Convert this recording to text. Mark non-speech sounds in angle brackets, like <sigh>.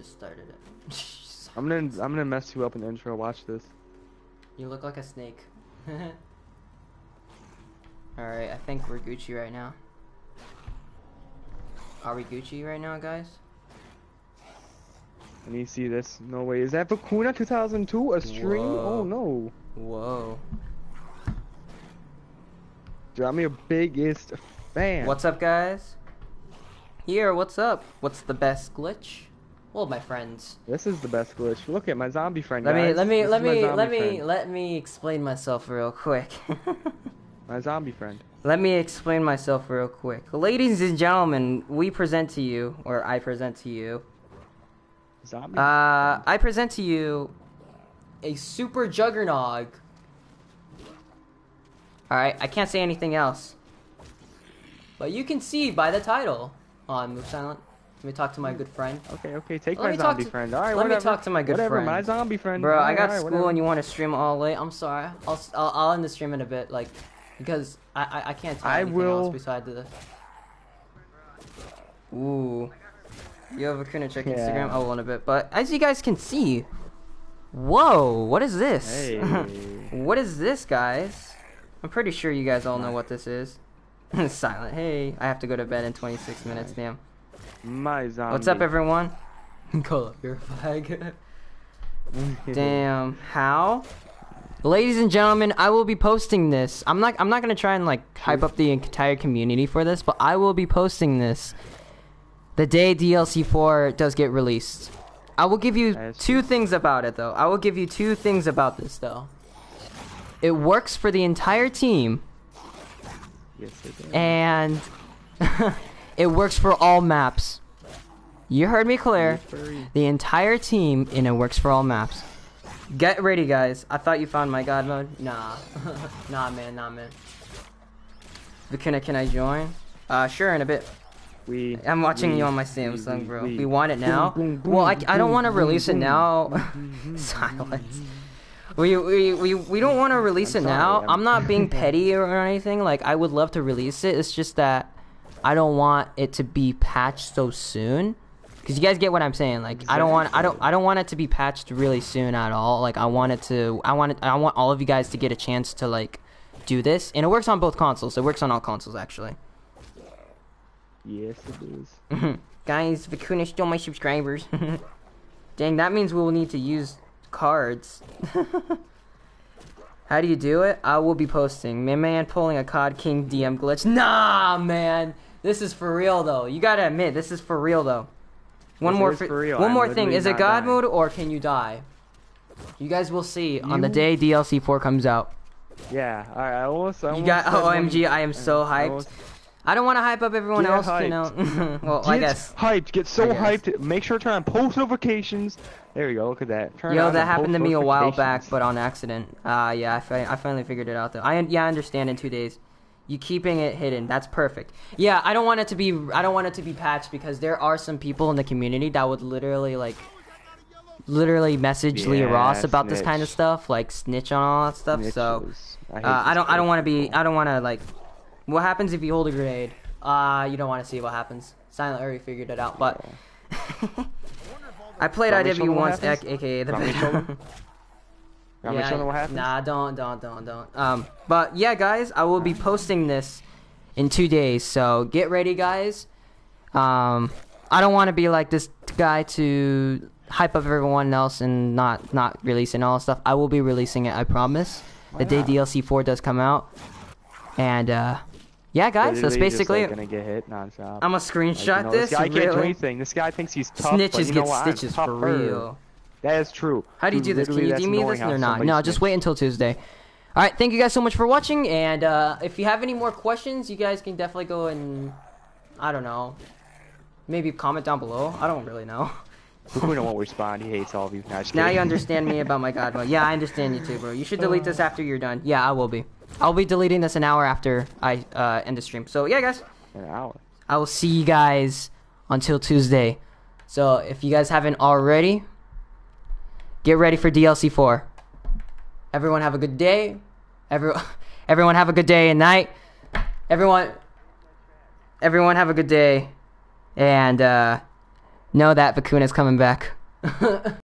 just started it. <laughs> I'm gonna I'm gonna mess you up in the intro. Watch this. you look like a snake. <laughs> Alright, I think we're Gucci right now. Are we Gucci right now, guys? And you see this? No way. Is that Vicuna 2002? A stream? Oh, Whoa. Oh no. Whoa. Dude, I'm your biggest fan. What's up, guys? Here, what's up? What's the best glitch? Well, my friends. This is the best glitch. Look at my zombie friend. Let me let me This let me let me friend. let me explain myself real quick. <laughs> My zombie friend. let me explain myself real quick. Ladies and gentlemen, we present to you, or I present to you, Zombie. uh, I present to you a super juggernog. Alright, I can't say anything else. But you can see by the title. On move silent. Let me talk to my good friend. okay, okay. Take let my zombie to- friend. All right, let me talk to my good whatever, friend. my zombie friend. Bro, I got alright, school whatever. and you want to stream all late. I'm sorry. I'll I'll, I'll end the stream in a bit, like because I I, I can't tell I anything will- else beside the. Ooh, you have a gonna check Yeah. Instagram. Oh, I will in a bit, but as you guys can see, whoa, what is this? Hey. <laughs> what is this, guys? I'm pretty sure you guys all know what this is. <laughs> Silent. Hey, I have to go to bed in 26 minutes. Damn. My zombie. What's up, everyone? <laughs> Call up your flag. <laughs> Damn. How? Ladies and gentlemen, I will be posting this. I'm not I'm not going to try and like hype up the entire community for this, but I will be posting this the day DLC 4 does get released. I will give you two things about it though. I will give you two things about this though. It works for the entire team Yes, it is. and <laughs> it works for all maps. You heard me clear. The entire team, and it works for all maps. Get ready, guys. I thought you found my god mode. Nah, <laughs> nah, man, nah, man. But can I can I join? Uh, sure, in a bit. We. I'm watching we- you on my Samsung, we- bro. we- want it now. boom, boom, Well, I, I don't want to boom, release it now. <laughs> <laughs> Silence. We, we, we, we don't want to release I'm it sorry, now. I'm- I'm not being petty or anything. Like, I would love to release it. It's just that I don't want it to be patched so soon. Cause you guys get what I'm saying. Like, I don't want, I don't, I don't want it to be patched really soon at all. Like, I want it to, I want it, I want all of you guys to get a chance to like do this, and it works on both consoles. It works on all consoles actually. Yes, it is. <laughs> Guys, Vicuna stole my subscribers. <laughs> Dang, that means we will need to use cards. <laughs> How do you do it? I will be posting. My man pulling a COD King DM glitch. Nah, man. This is for real, though. You gotta admit, this is for real, though. One it more, for real. one I'm more thing. Is it God dying. mode or can you die? You guys will see on the day DLC 4 comes out. Yeah. All right. I almost. I You almost got oh, said OMG, I am so hyped. I don't want to hype up everyone Get else, you know. <laughs> well, I guess. hyped. Get so hyped. Make sure to turn on post notifications. There you go. Look at that. Turn Yo, that happened to me a while back, but on accident. Uh, yeah, I, fi- I finally figured it out though. I yeah, I understand in two days. You keeping it hidden, that's perfect. Yeah, I don't want it to be I don't want it to be patched because there are some people in the community that would literally like literally message Leah Ross about this kind of stuff, like snitch on all that stuff. So Snitches. hate uh, I don't I don't want to be. I don't want to like what happens if you hold a grenade? Uh, you don't want to see what happens. Silent already figured it out, but <laughs> I played Want me to show IW once, aka, the Want me <laughs> show them? Want me to show them what happens? Nah, don't, don't, don't, don't. Um, but yeah, guys, I will be posting this in two days, so get ready, guys. Um, I don't want to be like this guy to hype up everyone else and not not releasing all stuff. I will be releasing it, I promise. The day? DLC four does come out, and uh, yeah, guys, that's Literally just, basically. like, it. gonna get hit nonstop. I'm gonna Like, you screenshot know, this. guy can't do really. anything. This guy thinks he's tough. but Snitches you know get what? Stitches for real. That is true. How do you do this? Can you that's do me this or not? No, just snitches. wait until Tuesday. All right, thank you guys so much for watching, and uh, if you have any more questions, you guys can definitely go and I don't know, maybe comment down below. I don't really know. <laughs> Vicuna won't respond. He hates all of you. Nah, just Now kidding. you understand me about my <laughs> god mode. Yeah, I understand you too, bro. You should delete this after you're done. Yeah, I will be. I'll be deleting this an hour after I uh, end the stream. So yeah, guys, An hour. I will see you guys until Tuesday. So if you guys haven't already, get ready for DLC 4. Everyone have a good day. Everyone, <laughs> everyone have a good day and night. Everyone, everyone have a good day, and uh, know that Vicuna's coming back. <laughs>